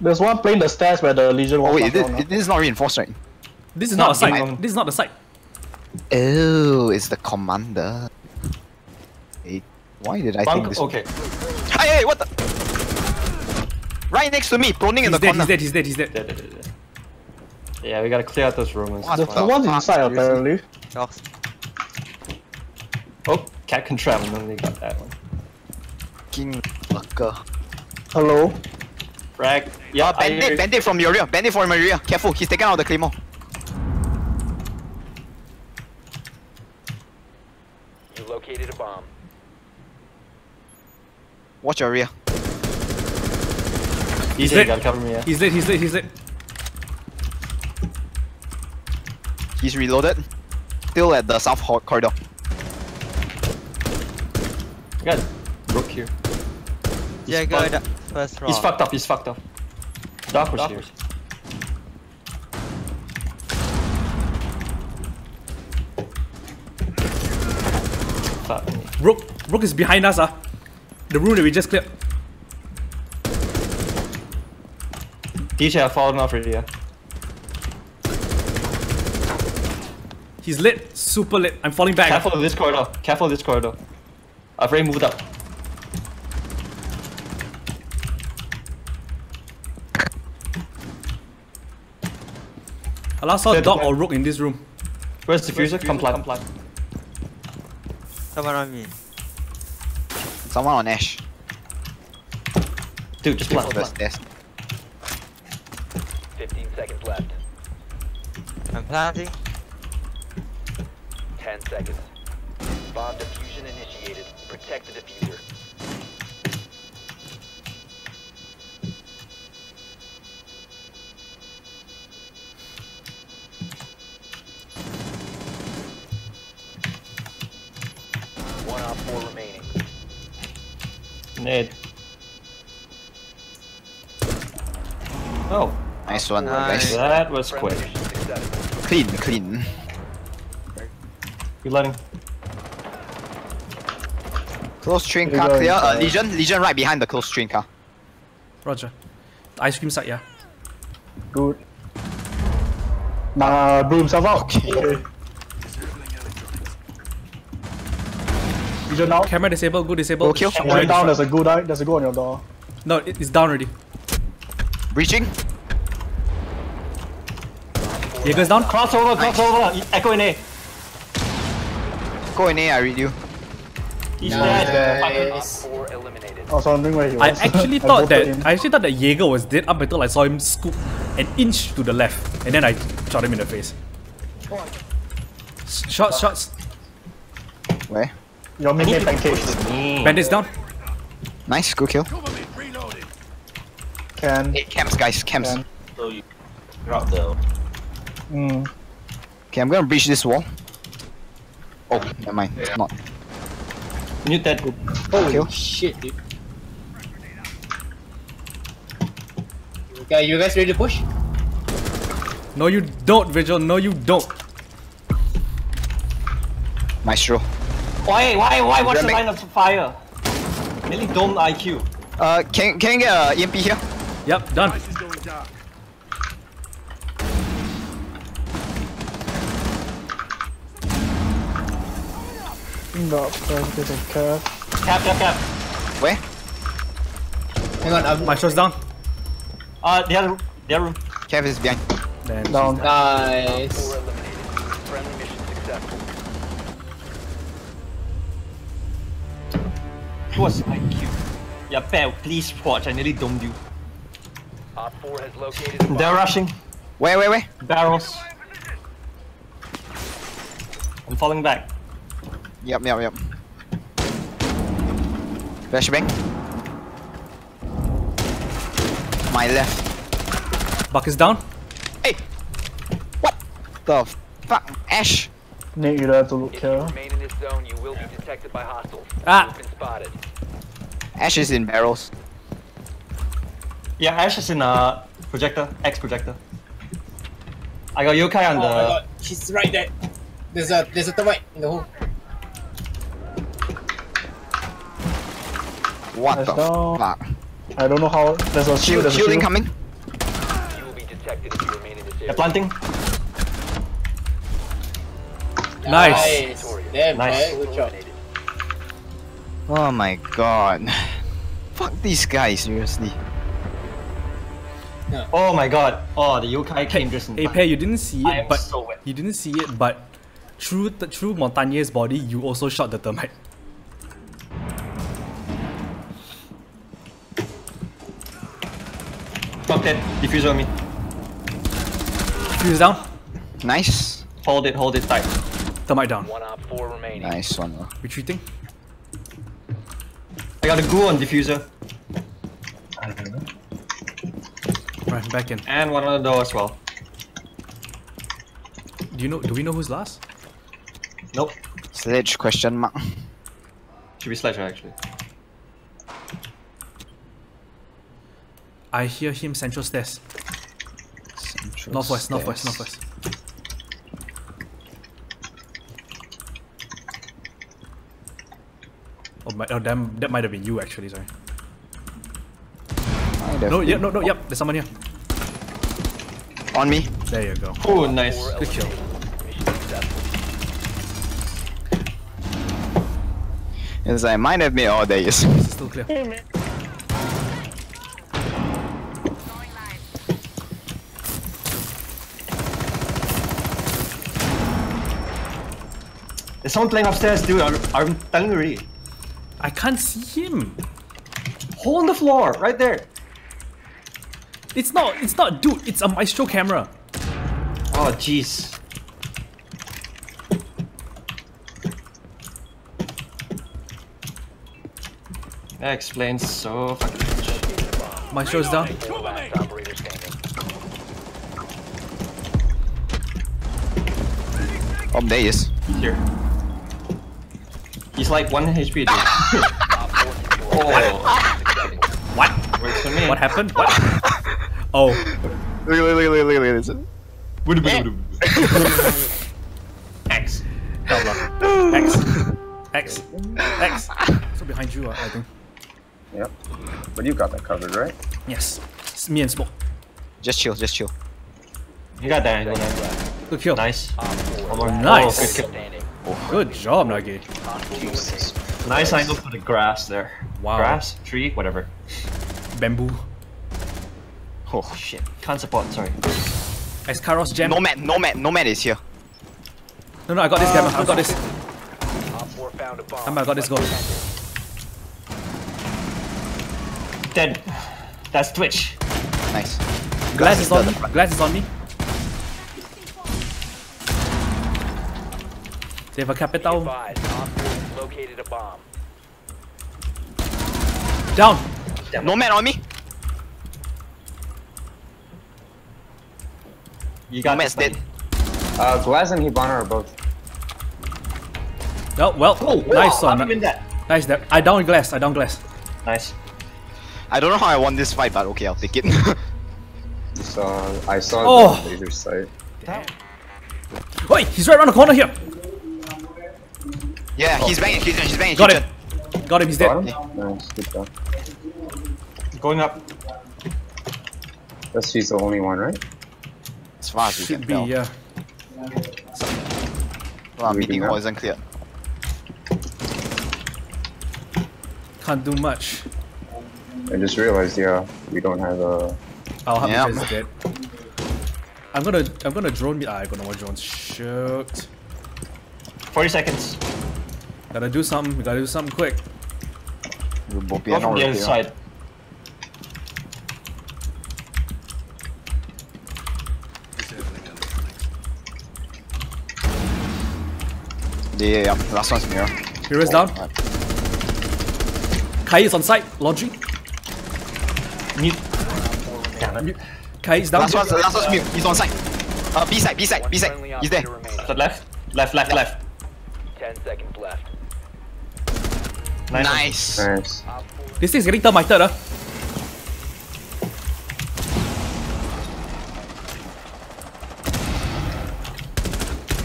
There's one playing the stairs where the Lesion Oh was wait, this, down, this is not reinforced, right? This is Not not, a site. game. This is not the site. Oh, it's the commander. Hey, why did I think Bunk, this? okay. Hey, hey, what the? Right next to me, proning in the dead, corner. he's dead, he's dead, he's dead. Dead, dead, dead, dead. Yeah, we gotta clear out those rumors. What The the the one's inside apparently. Dogs. Oh, cat can travel, then they got that one. King fucker. Hello. Frag. Yeah, Uh, bandit, bandit from your rear, bandit from your rear. Careful, he's taking out the claymore. You located a bomb. Watch your rear. He's dead. dead. Gotta cover me, yeah. He's dead, he's dead, he's dead. He's reloaded. Still at the south hall corridor. We got Rook here. Yeah, go fucked. first round. He's fucked up, he's fucked up. Dark was here. Fuck me. Rook, Rook is behind us, ah. The room that we just cleared. DJ, I've fallen off already, yeah. He's lit, super lit. I'm falling back. Careful of this corridor. Careful of this corridor. I've already moved up. I last saw Dead, Doc or Rook in this room. Where's the diffuser? Come plant. Someone on me. Someone on Ash. Dude, just Before plant. the plant. stairs. 15 seconds left. I'm planting. 10 seconds. Bomb diffusion initiated. Protect the diffuser. Nice one, Nice. guys. that was quick. Clean. Clean, clean. Reloading. Close train car we clear. Uh, inside. Lesion, Lesion right behind the close train car. Roger. The ice cream site, yeah. Good. Nah, blew himself out. Okay. Lesion now. Camera disabled, good disabled. Go kill. Shot down, there's a good eye, there's a good on your door. No, it's down already. Breaching. Jaeger's down. Crossover, crossover. Echo in A. Go in A, I read you. He's dead. Op four. I was wondering where he was. I actually thought voted that him. I actually thought that Jaeger was dead up until I saw him scoop an inch to the left, and then I shot him in the face. S- Shots, shots. Where? Your mini pancakes Bandits down. Nice, good kill. can. Hey, camps, guys, camps. Can. So you drop the Mm. Okay, I'm gonna breach this wall. Oh, never mind. It's not. Mute that. Holy Kill. shit, dude. Okay, you guys ready to push? No, you don't, Vigil. No, you don't. Maestro. Why, why, why? What's the Make- line of fire? Nearly domed IQ. Uh, can can I get a EMP here? Yep, done. The first bit of curve. Cap, cap, cap. Where? Hang on, I'm My shot's down. Uh, the other, the other room. Cav is behind. Then Down. Op nice. four eliminated. Friendly mission successful. What's IQ? Yeah, Bell, please watch. I nearly domed you. Op four has located. They're rushing. Where, where, where? Barrels. I'm falling back. Yep, yep, yep. Flashbang. My left. Buck is down. Hey! What the fuck? Ash! Nate, you don't have to look If you here. remain in this zone, you will be detected by hostiles. Ah. Been spotted. Ash is in barrels. Yeah, Ash is in uh projector, X projector. I got Yokai on Oh my the. god, she's right there. There's a there's a thermite in the hole. What Nice the down. fuck? I don't know how. There's a shield. Shield, There's a shield shield. incoming. detected if you remain in this They're planting. Nice. Damn, Nice. Good job. Oh my god. Fuck these guys, seriously. Oh my god. Oh, the yokai came just in Hey, time. Pear, you didn't see it, but so you didn't see it, but through the, through Montagne's body, you also shot the thermite. Top dead. Diffuser on me. Fuse down, Nice. Hold it, hold it tight. thermite down. One op four remaining. Nice one. bro. Retreating. I got a goo on diffuser. Right, back in. And one on the door as well. Do you know? Do we know who's last? Nope. Sledge question mark. Should be sledge actually. I hear him central stairs. Central Northwest, northwest, stairs. northwest. Oh, my, oh damn, that might have been you actually, sorry. No, yeah, been. no, no, yep, there's someone here. On me. There you go. Oh, nice. Good kill. eliminated. Mission successful. It's like, might have been. Oh, there he is. This is still clear. Someone playing upstairs, dude. I'm, I'm telling you already. I can't see him. Hole in the floor, right there. It's not, it's not, dude, it's a Maestro camera. Oh, jeez. That explains so fucking much. Maestro's down. Four last operator standing. Oh, there he is. Here. He's like one HP, dude. Op oh, What? works for me. What happened? What? oh, Look, look, look, look, look, look, look. X. hell no. X. X. X. So behind you, uh, I think. Yep. But you got that covered, right? Yes. It's me and Smoke. Just chill, just chill. You got that. You got that. Good kill. Nice. Op four Nice. Oh, good kill. Standing. Good job, Nagi. Nice angle for the grass there. Wow. Grass, tree, whatever. Bamboo. Oh, Shit. Can't support, sorry. Excaros gem. Nomad, Nomad, Nomad is here. No, no, I got this, Gamma. I got this. Op four found bomb. Gamma, I got this goal. Dead. That's Twitch. Nice. Glaz is on me. Glaz is on me. They have a capital. Advised, Op four has located a bomb. Down. Nomad on me. You got Nomad's this, dead. Uh, Glaz and Hibana are both. Oh, well. Oh, nice wow, one. how did that? Nice there. I down Glaz. I down Glaz. Nice. I don't know how I won this fight, but okay, I'll take it. You saw. I saw Oh. the laser sight. Wait, he's right around the corner here. Yeah, he's banging kitchen, he's banging Got kitchen. him. Got him. He's Got dead. him? Nice, good job. Going up. That's she's the only one, right? As far as we Should can be, tell. yeah. Well, We meeting do hall isn't clear. Can't do much. I just realized, yeah, we don't have a. I'll have Yeah. is dead. I'm gonna, I'm gonna drone me. Ah, I got no more drones. Shoot. 40 seconds. Gotta do something. We gotta do something quick. We'll be Go from the hour other side. Yeah, yeah, yeah. Last one's mirror. Here is down. Alright. Kai is on site. Laundry. Mute. Damn it. Kai is down. Last one's, last one's mute. He's on side. Uh, B side, B side, B side. He's there. operator remaining. To the left. Left, left, left. Ten seconds left. Nice. Nice. Nice. Op This thing's getting termited, ah.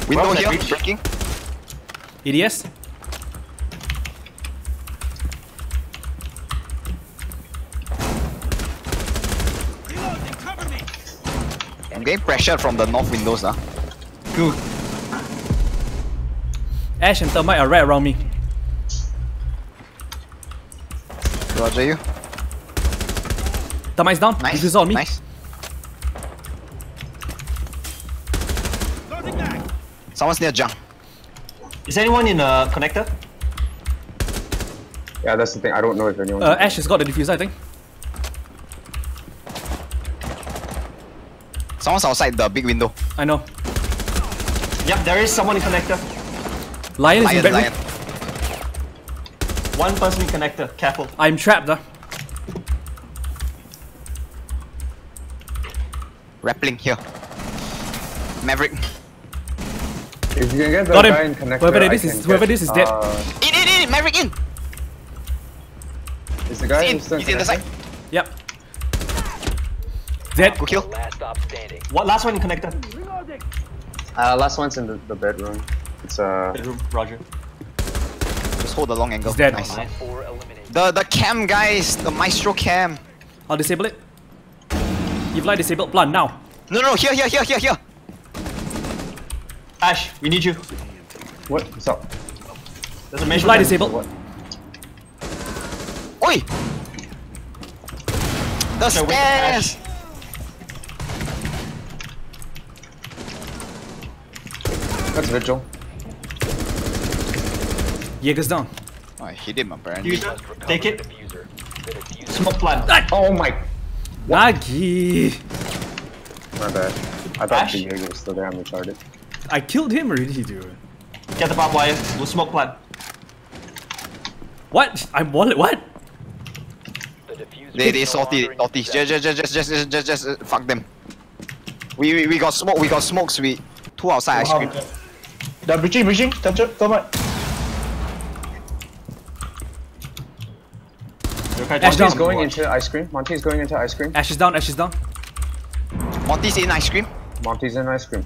Window Well, that here, reach. breaking. ADS. I'm getting pressure from the north windows. ah. Good. Ash and Thermite are right around me. Roger you. Thermite's down. Nice. Diffuser on me. Nice. Someone's near junk. Is anyone in a connector? Yeah, that's the thing. I don't know if anyone. Uh, Ash has got the diffuser, I think. Someone's outside the big window. I know. Yep, there is someone in connector. Lion is Lion, in bedroom. lion. One person in connector. Careful. I'm trapped. Uh. Rappling here. Maverick. If you can get the Got him. guy in connector, Whoever I this can is- whoever get, this is dead. Uh, In, in, in! Maverick in! is the guy He's in, still he's in the side. Yep. Dead. Good kill. Last stop standing. What? Last one in connector. Uh, last one's in the, the bedroom. It's uh. Bedroom. Roger. Just hold the long angle. He's dead. Nice. Op 4 eliminated. The the cam guys, the maestro cam. I'll disable it. You've like disabled plant now. No no here here here here here. Ash, we need you. What? What's up? There's a You've mission. like disabled. What? Oi! The Okay, wait, stairs! That's Vigil. Jaeger's down. Oh, I hit him apparently. Diffuser. Take it. diffuser. The diffuser Smoke plant. Oh my. Nagi. My bad. I thought Ash? the Jaeger was still there. I'm retarded. I killed him already, dude. Get the barbed wire. We'll smoke plant. What? I'm wallet. What? They they salty salty. Just just just just just just just uh, fuck them. We, we we got smoke. We got smokes. We two outside ice cream. They're breaching, breaching. Temperature, thermite. You're okay, Ash John? down. Monty's going into ice cream. Monty's going into ice cream. Ash is down. Ash is down. Monty's in ice cream. Monty's in ice cream.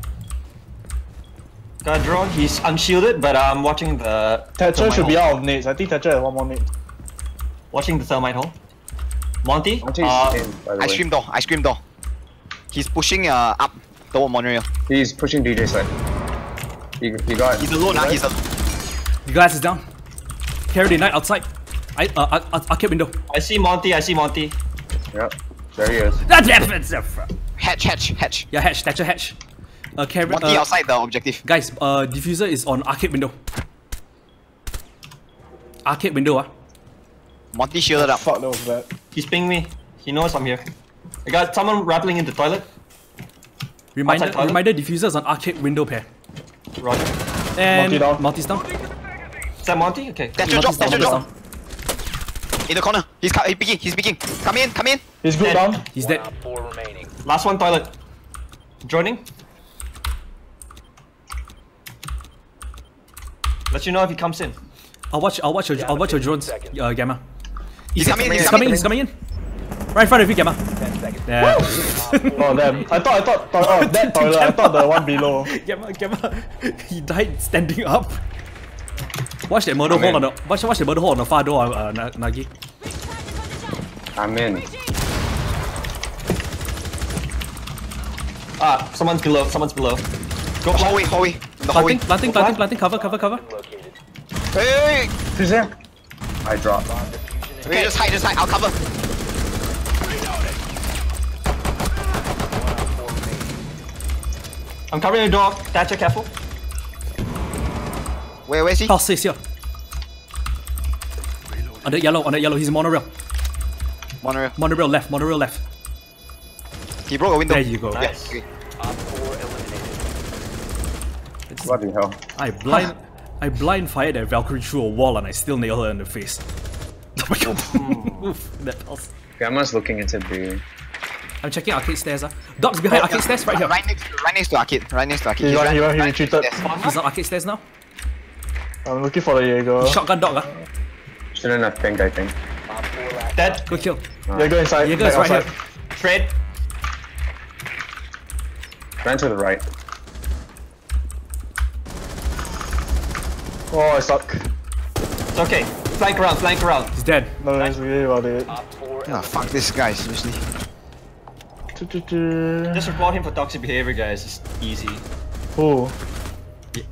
Got a drone. He's unshielded, but I'm watching the. Thatcher thermite should be out of nades. I think Thatcher has one more nade. Watching the thermite hole. Monty. Monty's uh, in, by the Ice way. cream door. Ice cream door. He's pushing uh up the monorail. He's pushing DJ side. He, he got. He's alone. Nah, he's alone. The glass is down. Carry the knight outside. I uh, uh, uh arcade window. I see Monty. I see Monty. Yep. There he is. That's that's Hatch hatch hatch. Yeah, hatch. Thatcher hatch. Uh, carry. Monty Uh, outside the objective. guys, uh, diffuser is on arcade window. Arcade window, ah. Monty shielded up. Fuck, that was bad. He's pinging me. He knows I'm here. I got someone rappelling in the toilet. Reminder, Outside toilet? reminder, diffuser is on arcade window pair. Roger. And Multi down. Multi's down. Is that Monty? Okay. That's your drop. Multi's That's your down. Drop. Multi's down. In the corner. He's he's peeking. He's peeking. Come in. Come in. He's good down. He's dead. 4 remaining. Last one toilet. Joining. Let you know if he comes in. I'll watch. I'll watch your. I'll watch your drones. seconds. Uh, Gamma. He's coming in. He's He's coming. coming. He's coming in. Right in front of you, Gamma. Yeah. Oh damn. I thought, I thought, thought oh, that toilet. I thought the one below. Gamma, Gamma. He died standing up. Watch that murder I'm hole on in. the. Watch, watch the murder hole on the far door, uh, Na- Nagi. I'm in. Ah, someone's below. Someone's below. Go plant. Hallway. Hallway. The hallway. Planting, planting, planting, planting. Cover, cover, cover. Located. Hey, hey, hey. Who's there? I dropped. Okay, just hide. Just hide. I'll cover. I'm covering the door. Thatcher, careful. Where where is he? Pulse is here. On the yellow, on the yellow. He's in monorail. Monorail. Monorail left, monorail left. He broke a window. There you go. Nice. Okay. Op 4 eliminated. Bloody hell. I blind, I blind fired that Valkyrie through a wall and I still nailed her in the face. Oh my god. Oof, that pulse. Gamma's looking into B. I'm checking arcade stairs. Uh. Dog's behind arcade stairs right here. Right next, right next to arcade. Right next to arcade. He He's ran- he right- ran- he right next to retreated. stairs. He's on arcade stairs now. I'm looking for the Jaeger. Shotgun dog. Uh. Shouldn't have pinged, I think. Op 4 last Dead. Good kill. Jaeger inside. Jaeger back is right outside. here. Fred. Ran to the right. Oh, I suck. It's okay. Flank around. Flank around. He's dead. No, that's really about it. Op 4 Ah, fuck this guy, seriously. Just report him for toxic behavior, guys. It's easy. Who? Th-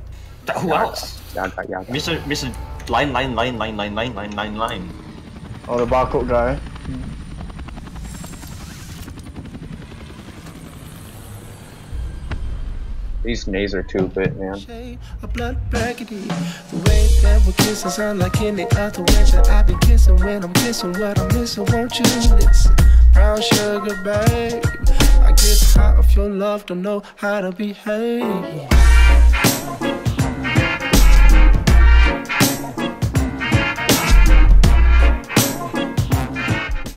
Who else? Yaga, yaga. Mr. Mr. Line, line, line, line, line, line, line, line, line. Oh, the barcode guy. These nays are too bit, man. a blood burgundy. The way that we're kissing sound like any other way that I've been kissing when I'm kissing what I'm missing. Won't you listen? Brown sugar, babe. I get hot off your love, don't know how to behave.